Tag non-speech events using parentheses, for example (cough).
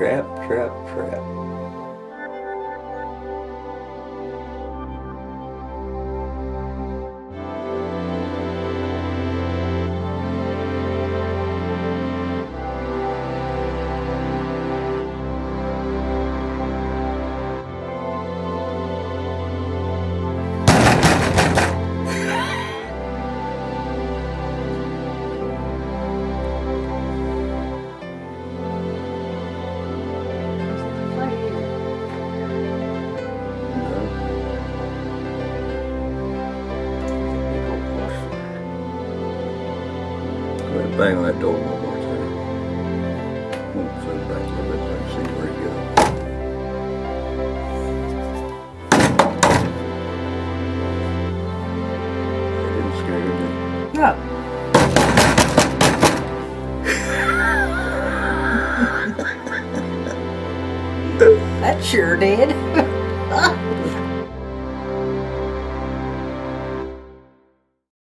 Trap, trap, trap. Go ahead and bang on that door one more time. Move foot back a little bit so I can see where he goes. It didn't scare me. Yeah. (laughs) that sure did. (laughs)